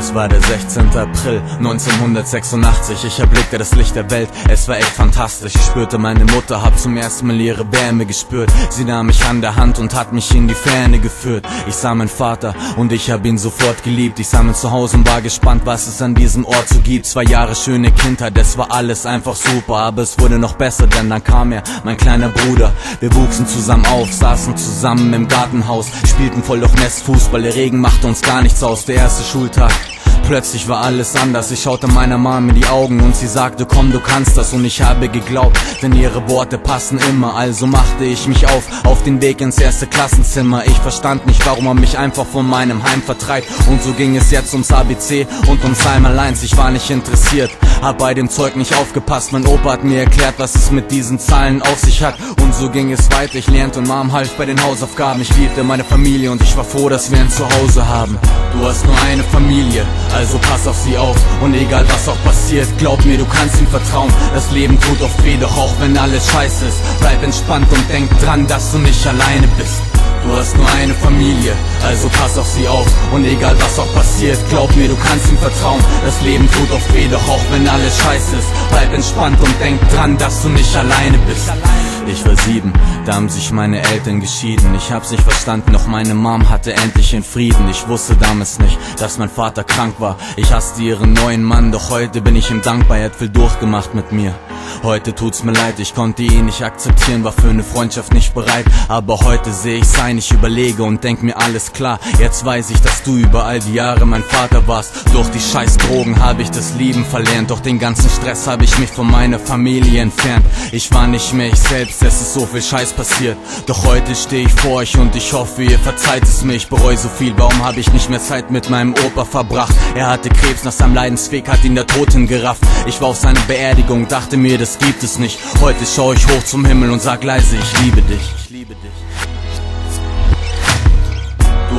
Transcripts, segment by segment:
Es war der 16. April 1986. Ich erblickte das Licht der Welt. Es war echt fantastisch. Ich spürte meine Mutter, hab zum ersten Mal ihre Wärme gespürt. Sie nahm mich an der Hand und hat mich in die Ferne geführt. Ich sah meinen Vater und ich hab ihn sofort geliebt. Ich sah mein Zuhause und war gespannt, was es an diesem Ort so gibt. Zwei Jahre schöne Kindheit, es war alles einfach super. Aber es wurde noch besser, denn dann kam er, mein kleiner Bruder. Wir wuchsen zusammen auf, saßen zusammen im Gartenhaus, spielten voll durch Nestfußball. Der Regen machte uns gar nichts aus. Der erste Schultag Plötzlich war alles anders, ich schaute meiner Mom in die Augen und sie sagte, komm, du kannst das. Und ich habe geglaubt, denn ihre Worte passen immer, also machte ich mich auf, auf den Weg ins erste Klassenzimmer. Ich verstand nicht, warum man mich einfach von meinem Heim vertreibt. Und so ging es jetzt ums ABC und ums einmal eins, ich war nicht interessiert, hab bei dem Zeug nicht aufgepasst, mein Opa hat mir erklärt, was es mit diesen Zahlen auf sich hat. Und so ging es weiter, ich lernte und Mom half bei den Hausaufgaben, ich liebte meine Familie und ich war froh, dass wir ein Zuhause haben. Du hast nur eine Familie, also pass auf sie auf. Und egal was auch passiert, glaub mir, du kannst ihm vertrauen. Das Leben tut oft weh, doch auch wenn alles scheiße ist, bleib entspannt und denk dran, dass du nicht alleine bist. Du hast nur eine Familie, also pass auf sie auf. Und egal was auch passiert, glaub mir, du kannst ihm vertrauen. Das Leben tut oft weh, doch auch wenn alles scheiße ist, bleib entspannt und denk dran, dass du nicht alleine bist. Ich war sieben, da haben sich meine Eltern geschieden. Ich hab's nicht verstanden, doch meine Mom hatte endlich in Frieden. Ich wusste damals nicht, dass mein Vater krank war. Ich hasste ihren neuen Mann, doch heute bin ich ihm dankbar, er hat viel durchgemacht mit mir. Heute tut's mir leid, ich konnte ihn nicht akzeptieren, war für eine Freundschaft nicht bereit. Aber heute seh ich's ein, ich überlege und denk mir alles klar. Jetzt weiß ich, dass du über all die Jahre mein Vater warst. Durch die scheiß Drogen habe ich das Lieben verlernt. Doch den ganzen Stress habe ich mich von meiner Familie entfernt. Ich war nicht mehr ich selbst, es ist so viel Scheiß passiert. Doch heute stehe ich vor euch und ich hoffe, ihr verzeiht es mir. Ich bereue so viel, warum habe ich nicht mehr Zeit mit meinem Opa verbracht? Er hatte Krebs, nach seinem Leidensweg hat ihn der Tod hingerafft. Ich war auf seine Beerdigung, dachte mir, das gibt es nicht. Heute schaue ich hoch zum Himmel und sag leise, ich liebe dich. Ich liebe dich.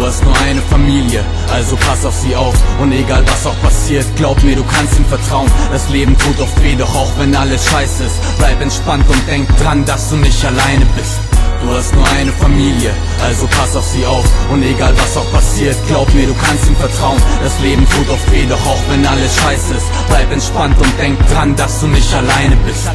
Du hast nur eine Familie, also pass auf sie auf. Und egal was auch passiert, glaub mir, du kannst ihm vertrauen. Das Leben tut oft weh, doch auch wenn alles scheiße ist, bleib entspannt und denk dran, dass du nicht alleine bist. Du hast nur eine Familie, also pass auf sie auf. Und egal was auch passiert, glaub mir, du kannst ihm vertrauen. Das Leben tut oft weh, doch auch wenn alles scheiße ist, bleib entspannt und denk dran, dass du nicht alleine bist.